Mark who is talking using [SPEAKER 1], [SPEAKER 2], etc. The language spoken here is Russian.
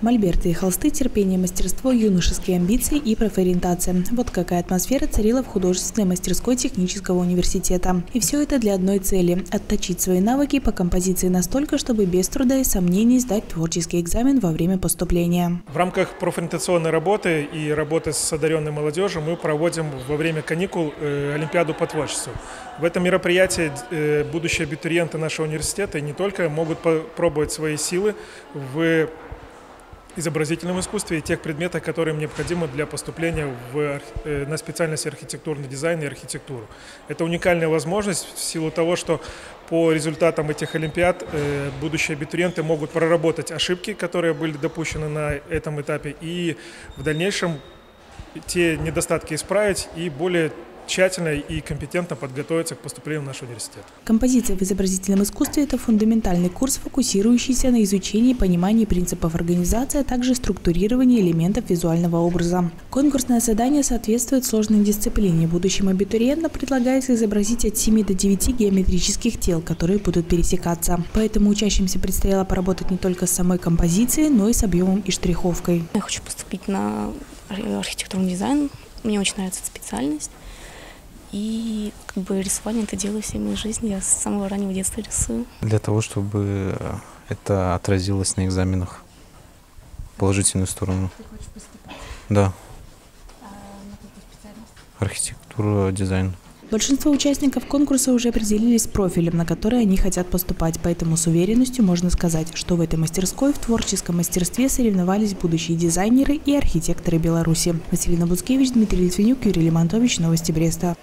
[SPEAKER 1] Мольберты и холсты, терпение, мастерство, юношеские амбиции и профориентация. Вот какая атмосфера царила в художественной мастерской технического университета. И все это для одной цели – отточить свои навыки по композиции настолько, чтобы без труда и сомнений сдать творческий экзамен во время поступления.
[SPEAKER 2] В рамках профориентационной работы и работы с одаренной молодежью мы проводим во время каникул э, Олимпиаду по творчеству. В этом мероприятии э, будущие абитуриенты нашего университета не только могут попробовать свои силы в изобразительном искусстве и тех предметах, которые им необходимы для поступления в, э, на специальность архитектурный дизайн и архитектуру. Это уникальная возможность в силу того, что по результатам этих олимпиад э, будущие абитуриенты могут проработать ошибки, которые были допущены на этом этапе, и в дальнейшем те недостатки исправить и более тщательно и компетентно подготовиться к поступлению в наш университет.
[SPEAKER 1] Композиция в изобразительном искусстве – это фундаментальный курс, фокусирующийся на изучении и понимании принципов организации, а также структурировании элементов визуального образа. Конкурсное задание соответствует сложной дисциплине. Будущим абитуриентам предлагается изобразить от 7 до 9 геометрических тел, которые будут пересекаться. Поэтому учащимся предстояло поработать не только с самой композицией, но и с объемом и штриховкой.
[SPEAKER 3] Я хочу поступить на архитектурный дизайн. Мне очень нравится эта специальность. И как бы рисование это делаю всей моей жизни. Я с самого раннего детства рисую.
[SPEAKER 4] Для того, чтобы это отразилось на экзаменах в положительную сторону.
[SPEAKER 3] Ты хочешь поступать?
[SPEAKER 4] Да.
[SPEAKER 3] А на какую специальность?
[SPEAKER 4] Архитектура, дизайн.
[SPEAKER 1] Большинство участников конкурса уже определились с профилем, на который они хотят поступать, поэтому с уверенностью можно сказать, что в этой мастерской в творческом мастерстве соревновались будущие дизайнеры и архитекторы Беларуси. Василина Буцкевич, Дмитрий Литвинюк, Юрий Лимонтович, Новости Бреста.